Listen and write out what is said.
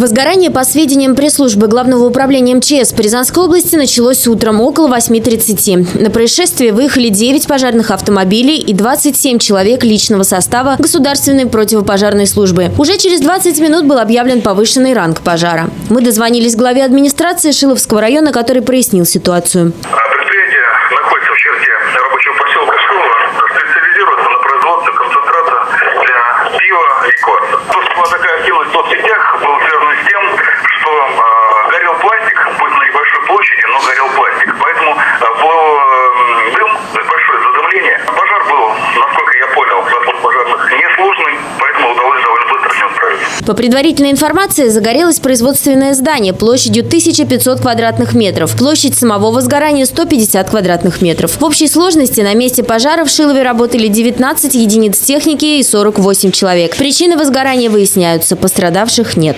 Возгорание, по сведениям пресс-службы Главного управления МЧС Рязанской области, началось утром около 8.30. На происшествие выехали 9 пожарных автомобилей и 27 человек личного состава Государственной противопожарной службы. Уже через 20 минут был объявлен повышенный ранг пожара. Мы дозвонились главе администрации Шиловского района, который прояснил ситуацию. Что была такая активность в соцсетях, пожарных несложный, поэтому удалось довольно быстро с справиться. По предварительной информации, загорелось производственное здание площадью 1500 квадратных метров. Площадь самого возгорания 150 квадратных метров. В общей сложности на месте пожара в Шилове работали 19 единиц техники и 48 человек. Причины возгорания выясняются, пострадавших нет.